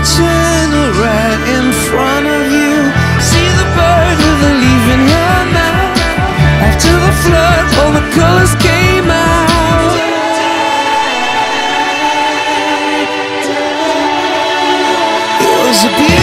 It's right in front of you. See the bird with leaf in her mouth After the flood, all the colors came out. It was a beautiful